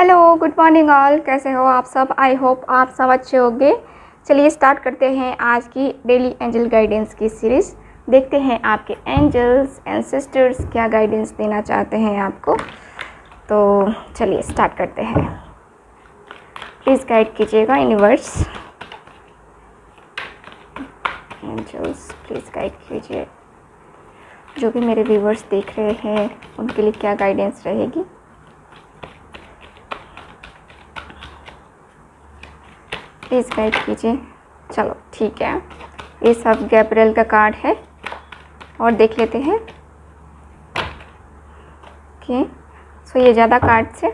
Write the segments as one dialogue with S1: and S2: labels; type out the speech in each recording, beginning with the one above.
S1: Hello good morning all कैसे हो आप सब? आई होप आप सब अच्छे होंगे। चलिए स्टार्ट करते हैं आज की डेली एंजल गाइडेंस की सीरीज़ देखते हैं आपके एंजल्स एंड सिस्टर्स क्या गाइडेंस देना चाहते हैं आपको। तो चलिए स्टार्ट करते हैं। प्लीज़ गाइड कीजिएगा यूनिवर्स एंजल्स प्लीज़ गाइड कीजिए। जो भी मेरे व्यूवर्स देख रहे हैं, उनके लिए क्या गाइडेंस रहेगी? प्लीज़ गाइड कीजिए। चलो, ठीक है। ये सब गैब्रियल का कार्ड है। और देख लेते हैं ओके सो ये ज़्यादा कार्ड से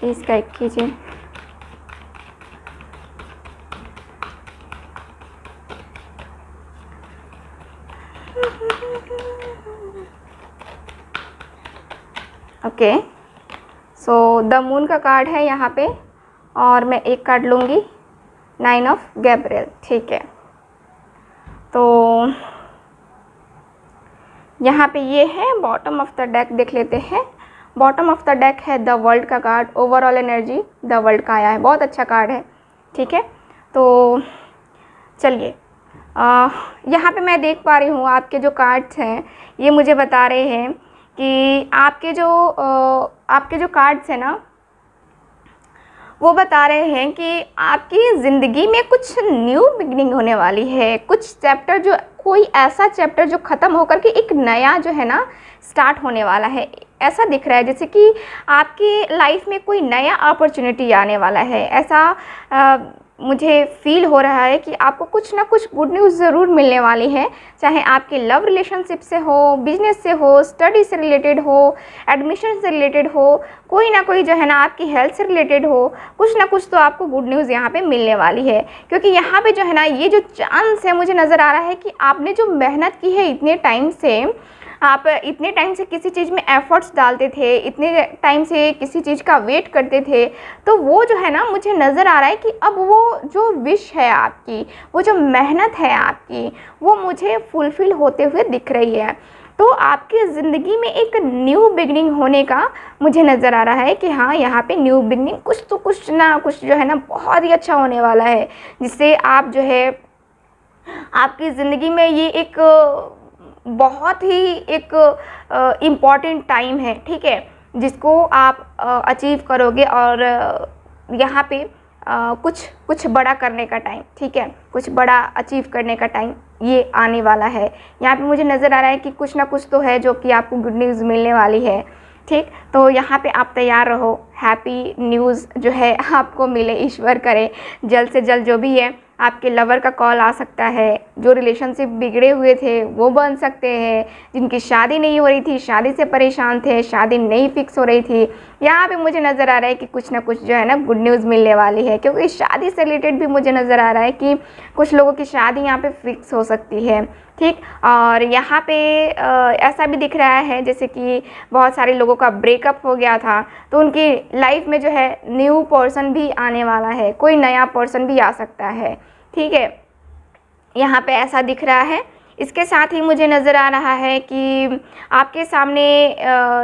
S1: प्लीज़ गाइड कीजिए। ओके। सो द मून का कार्ड है यहाँ पे और मैं एक कार्ड लूँगी नाइन ऑफ़ गैब्रियल ठीक है। तो यहाँ पे ये है बॉटम ऑफ़ द डेक देख लेते हैं। बॉटम ऑफ़ द डेक है द वर्ल्ड का card overall energy the world का आया है, बहुत अच्छा कार्ड है, ठीक है। तो चलिए यहाँ पे मैं देख पा रही हूँ आपके जो कार्ड्स हैं, ये मुझे बता रहे हैं कि आपके जो आपके जो कार्ड्स हैं ना वो बता रहे हैं कि आपकी ज़िंदगी में कुछ न्यू बिगनिंग होने वाली है। कुछ चैप्टर जो कोई ऐसा चैप्टर जो ख़त्म होकर के एक नया जो है ना स्टार्ट होने वाला है। ऐसा दिख रहा है जैसे कि आपकी लाइफ में कोई नया अपॉर्चुनिटी आने वाला है। ऐसा आ, मुझे फील हो रहा है कि आपको कुछ ना कुछ गुड न्यूज़ ज़रूर मिलने वाली है। चाहे आपके लव रिलेशनशिप से हो बिज़नेस से हो स्टडी से रिलेटेड हो एडमिशन से रिलेटेड हो, कोई ना कोई जो है ना आपकी हेल्थ से रिलेटेड हो, कुछ ना कुछ तो आपको गुड न्यूज़ यहाँ पे मिलने वाली है। क्योंकि यहाँ पे जो है ना ये जो चांस है, मुझे नज़र आ रहा है कि आपने जो मेहनत की है इतने टाइम से आप इतने टाइम से किसी चीज़ में एफ़र्ट्स डालते थे, इतने टाइम से किसी चीज़ का वेट करते थे तो वो जो है ना मुझे नज़र आ रहा है कि अब वो जो विश है आपकी, वो जो मेहनत है आपकी, वो मुझे फुलफ़िल होते हुए दिख रही है। तो आपकी ज़िंदगी में एक न्यू बिगनिंग होने का मुझे नज़र आ रहा है कि हाँ यहाँ पे न्यू बिगनिंग कुछ तो कुछ ना कुछ जो है ना बहुत ही अच्छा होने वाला है, जिससे आप जो है, आपकी ज़िंदगी में ये एक बहुत ही एक इंपॉर्टेंट टाइम है ठीक है? जिसको आप अचीव करोगे और यहाँ पे आ, कुछ कुछ बड़ा करने का टाइम ठीक है? कुछ बड़ा अचीव करने का टाइम ये आने वाला है। यहाँ पे मुझे नज़र आ रहा है कि कुछ ना कुछ तो है जो कि आपको गुड न्यूज़ मिलने वाली है ठीक? तो यहाँ पे आप तैयार रहो हैप्पी न्यूज़ जो है आपको मिले ईश्वर करे जल्द से जल्द जो भी है आपके लवर का कॉल आ सकता है, जो रिलेशनशिप बिगड़े हुए थे, वो बन सकते हैं। जिनकी शादी नहीं हो रही थी, शादी से परेशान थे, शादी नहीं फिक्स हो रही थी यहाँ पे मुझे नज़र आ रहा है कि कुछ ना कुछ जो है ना गुड न्यूज़ मिलने वाली है, क्योंकि शादी से रिलेटेड भी मुझे नज़र आ रहा है कि कुछ लोगों की शादी यहाँ पे फिक्स हो सकती है, ठीक? और यहाँ पे ऐसा भी दिख रहा है जैसे कि बहुत सारे लोगों का ब्रेकअप हो गया था तो उनकी लाइफ में जो है न्यू पर्सन भी आने वाला है, कोई नया पर्सन भी आ सकता है, ठीक है? यहाँ पे ऐसा दिख रहा है। इसके साथ ही मुझे नज़र आ रहा है कि आपके सामने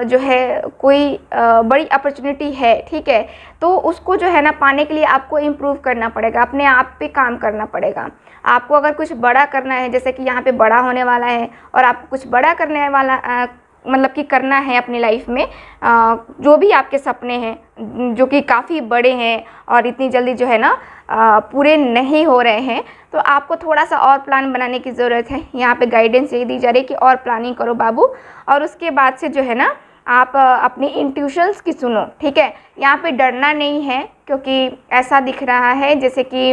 S1: जो है कोई बड़ी अपॉर्चुनिटी है, ठीक है? तो उसको जो है ना पाने के लिए आपको इम्प्रूव करना पड़ेगा, अपने आप पे काम करना पड़ेगा। आपको अगर कुछ बड़ा करना है, जैसे कि यहाँ पे बड़ा होने वाला है और आपको कुछ बड़ा करने वाला मतलब कि करना है अपनी लाइफ में आ, जो भी आपके सपने हैं जो कि काफ़ी बड़े हैं और इतनी जल्दी जो है ना आ, पूरे नहीं हो रहे हैं तो आपको थोड़ा सा और प्लान बनाने की ज़रूरत है। यहाँ पे गाइडेंस ये दी जा रही है कि और प्लानिंग करो बाबू और उसके बाद से जो है ना आप अपनी इंट्यूशंस की सुनो ठीक है? यहाँ पे डरना नहीं है क्योंकि ऐसा दिख रहा है जैसे कि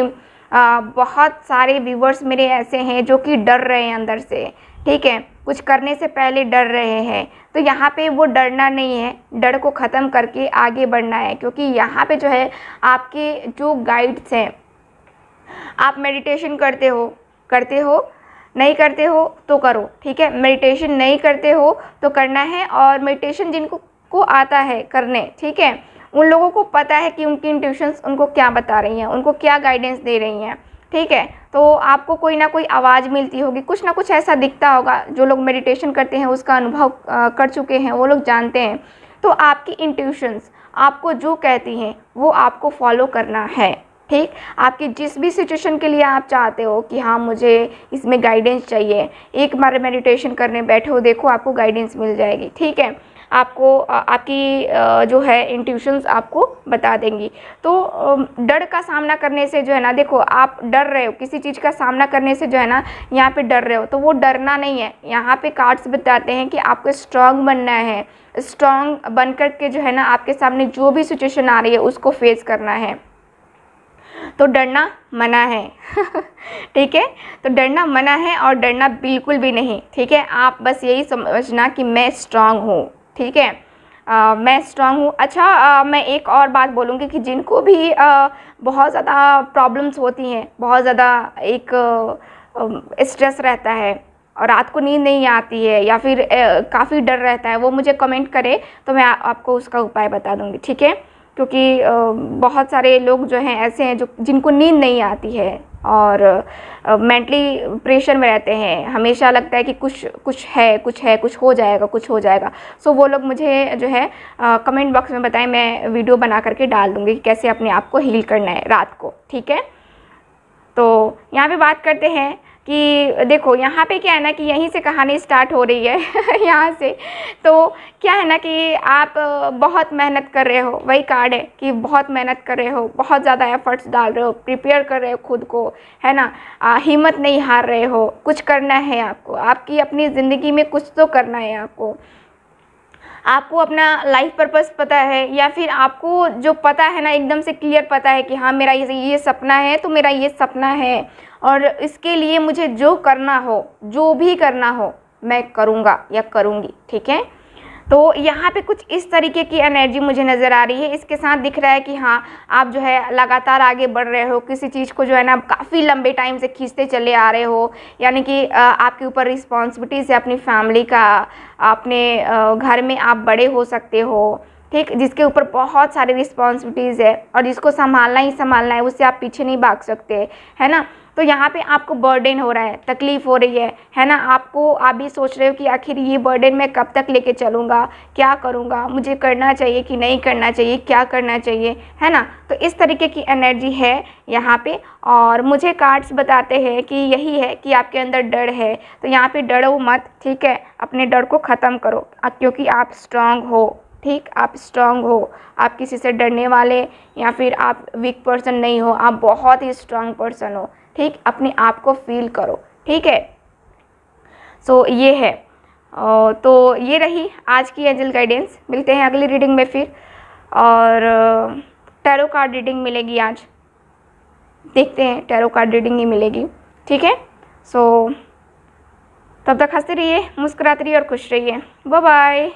S1: आ, बहुत सारे व्यूवर्स मेरे ऐसे हैं जो कि डर रहे हैं अंदर से। ठीक है, कुछ करने से पहले डर रहे हैं। तो यहाँ पे वो डरना नहीं है, डर को ख़त्म करके आगे बढ़ना है, क्योंकि यहाँ पे जो है आपके जो गाइड्स हैं, आप मेडिटेशन करते हो करते हो, नहीं करते हो तो करो, ठीक है? मेडिटेशन नहीं करते हो तो करना है, और मेडिटेशन जिनको को आता है करने, ठीक है? उन लोगों को पता है कि उनकी इंट्यूशंस उनको क्या बता रही हैं, उनको क्या गाइडेंस दे रही हैं, ठीक है? तो आपको कोई ना कोई आवाज़ मिलती होगी। कुछ ना कुछ ऐसा दिखता होगा, जो लोग मेडिटेशन करते हैं, उसका अनुभव कर चुके हैं, वो लोग जानते हैं। तो आपकी इंट्यूशंस आपको जो कहती हैं, वो आपको फॉलो करना है, ठीक? आपकी जिस भी सिचुएशन के लिए आप चाहते हो कि हाँ मुझे इसमें गाइडेंस चाहिए, एक बार मेडिटेशन करने बैठे, देखो आपको गाइडेंस मिल जाएगी, ठीक है? आपको आपकी जो है इंट्यूशंस आपको बता देंगी। तो डर का सामना करने से जो है ना, देखो आप डर रहे हो, किसी चीज़ का सामना करने से जो है ना, यहाँ पे डर रहे हो तो वो डरना नहीं है। यहाँ पे कार्ड्स बताते हैं कि आपको स्ट्रांग बनना है। स्ट्रांग बन कर के जो है ना, आपके सामने जो भी सिचुएशन आ रही है, उसको फेस करना है। तो डरना मना है। ठीक है? तो डरना मना है और डरना बिल्कुल भी नहीं। ठीक है? आप बस यही समझना कि मैं स्ट्रांग हूँ। ठीक है? आ, मैं स्ट्रांग हूँ। अच्छा आ, मैं एक और बात बोलूँगी कि जिनको भी आ, बहुत ज़्यादा प्रॉब्लम्स होती हैं बहुत ज़्यादा एक स्ट्रेस रहता है और रात को नींद नहीं आती है या फिर काफ़ी डर रहता है वो मुझे कमेंट करे तो मैं आ, आपको उसका उपाय बता दूँगी ठीक है? क्योंकि बहुत सारे लोग जो हैं ऐसे हैं जो जिनको नींद नहीं आती है। और मेंटली प्रेशर में रहते हैं। हमेशा लगता है कि कुछ कुछ है कुछ है कुछ हो जाएगा कुछ हो जाएगा। सो so, वो लोग मुझे जो है कमेंट बॉक्स में बताएँ मैं वीडियो बना करके डाल दूँगी कि कैसे अपने आप को हील करना है रात को ठीक है? तो यहाँ पे बात करते हैं। कि देखो, यहाँ पे क्या है ना कि यहीं से कहानी स्टार्ट हो रही है, यहाँ से। तो क्या है ना कि आप बहुत मेहनत कर रहे हो, वही कार्ड है कि बहुत मेहनत कर रहे हो, बहुत ज़्यादा एफर्ट्स डाल रहे हो प्रिपेयर कर रहे हो खुद को, है ना? हिम्मत नहीं हार रहे हो, कुछ करना है आपको, आपकी अपनी ज़िंदगी में कुछ तो करना है आपको। आपको अपना लाइफ पर्पस पता है, या फिर आपको जो पता है ना, एकदम से क्लियर पता है कि हाँ मेरा ये ये सपना है तो मेरा ये सपना है। और इसके लिए मुझे जो करना हो, जो भी करना हो, मैं करूँगा या करूँगी, ठीक है? तो यहाँ पे कुछ इस तरीके की एनर्जी मुझे नज़र आ रही है। इसके साथ दिख रहा है कि हाँ आप जो है लगातार आगे बढ़ रहे हो। किसी चीज़ को जो है ना काफ़ी लंबे टाइम से खींचते चले आ रहे हो। यानी कि आपके ऊपर रिस्पॉन्सिबिलिटीज़ है अपनी फैमिली का। अपने घर में आप बड़े हो सकते हो। ठीक? जिसके ऊपर बहुत सारी रिस्पॉन्सिबिलिटीज़ है और जिसको संभालना ही संभालना है, उससे आप पीछे नहीं भाग सकते। है ना? तो यहाँ पे आपको बर्डन हो रहा है, तकलीफ़ हो रही है है ना? आपको, आप भी सोच रहे हो कि आखिर ये बर्डन मैं कब तक लेके चलूँगा? क्या करूँगा? मुझे करना चाहिए कि नहीं करना चाहिए? क्या करना चाहिए? है ना? तो इस तरीके की एनर्जी है यहाँ पे। और मुझे कार्ड्स बताते हैं कि यही है कि आपके अंदर डर है। तो यहाँ पे डरो मत, ठीक है? अपने डर को ख़त्म करो। क्योंकि आप स्ट्रांग हो, ठीक? आप स्ट्रांग हो। आप किसी से डरने वाले या फिर आप वीक पर्सन नहीं हो, आप बहुत ही स्ट्रांग पर्सन हो। ठीक? अपने आप को फील करो ठीक है? सो so, ये है। तो ये रही आज की एंजल गाइडेंस मिलते हैं अगली रीडिंग में फिर। और टैरो कार्ड रीडिंग मिलेगी आज। देखते हैं टैरो कार्ड रीडिंग ही मिलेगी। ठीक है? सो so, तब तक हँसते रहिए मुस्कुराते रहिए और खुश रहिए। Bye bye